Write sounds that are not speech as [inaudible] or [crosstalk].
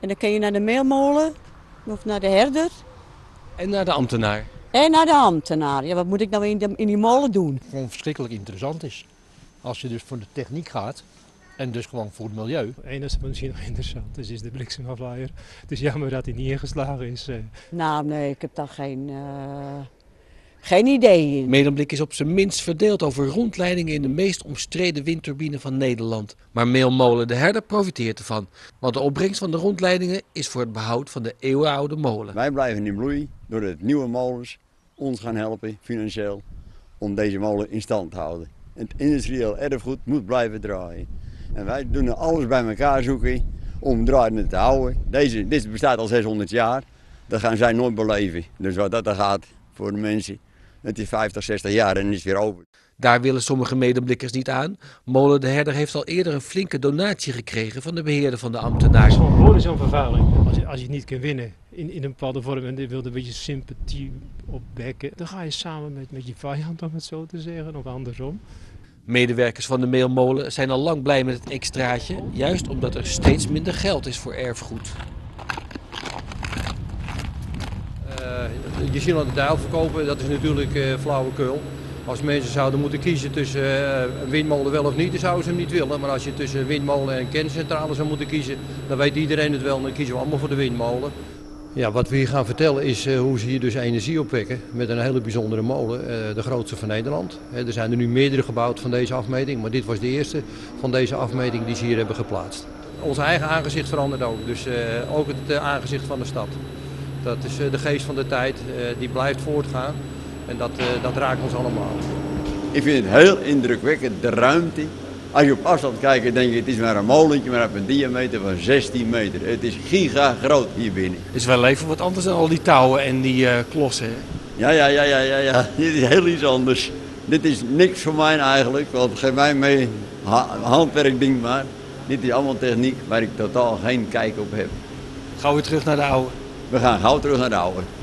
En dan kun je naar de meelmolen of naar de herder En naar de ambtenaar. en naar de ambtenaar. Ja, wat moet ik nou in, de- in die molen doen? gewoon verschrikkelijk interessant is. Als je dus voor de techniek gaat en dus gewoon voor het milieu. Het enige wat misschien nog interessant is, is de bliksemafleider. Het is jammer dat hij niet ingeslagen is. eh. Nou, nee, ik heb daar geen, eh, geen idee. Medemblik is op zijn minst verdeeld over rondleidingen in de meest omstreden windturbine van Nederland. Maar Meelmolen de Herder profiteert ervan. Want de opbrengst van de rondleidingen is voor het behoud van de eeuwenoude molen. Wij blijven in bloei doordat nieuwe molens ons gaan helpen financieel om deze molen in stand te houden. Het industrieel erfgoed moet blijven draaien. En wij doen er alles bij elkaar zoeken om draaiende te houden. Deze, dit bestaat al 600 jaar. Dat gaan zij nooit beleven. Dus wat dat er gaat voor de mensen. Het is 50, 60 jaar en is het weer over. Daar willen sommige medeblikkers niet aan. Molen de Herder heeft al eerder een flinke donatie gekregen van de beheerder van de Het is ambtenaar. gewoon gewoon zo'n vervuiling. Als je, als je het niet kunt winnen in, in een bepaalde vorm en je wilt een beetje sympathie opwekken, dan ga je samen met, met je vijand, om het zo te zeggen, of andersom. Medewerkers van de Meelmolen zijn al lang blij met het extraatje. Juist omdat er steeds minder geld is voor erfgoed. Je ziel aan de duil verkopen, dat is natuurlijk eh flauwekul. Als mensen zouden moeten kiezen tussen eh, een windmolen wel of niet, dan zouden ze hem niet willen. Maar als je tussen windmolen en kerncentrale zou moeten kiezen, dan weet iedereen het wel. Dan kiezen we allemaal voor de windmolen. Ja, wat we hier gaan vertellen is eh, hoe ze hier dus energie opwekken met een hele bijzondere molen, de grootste van Nederland. Er zijn er nu meerdere gebouwd van deze afmeting, maar dit was de eerste van deze afmeting die ze hier hebben geplaatst. Ons eigen aangezicht verandert ook, dus ook het aangezicht van de stad. Dat is eh, de geest van de tijd, eh, die blijft voortgaan en dat, eh, dat raakt ons allemaal. Ik vind het heel indrukwekkend, de ruimte. Als je op afstand kijkt, denk je het is maar een molentje, maar op een diameter van 16 meter. Het is giga groot hier binnen. Is wel even wat anders dan al die touwen en die eh, klossen. hè? Ja, ja, ja, ja, ja, ja. [laughs] Dit is heel iets anders. Dit is niks voor mij eigenlijk, want geef mij mee ha handwerkding maar. Dit is allemaal techniek waar ik totaal geen kijk op heb. Gauw weer terug naar de oude. We gaan gauw terug.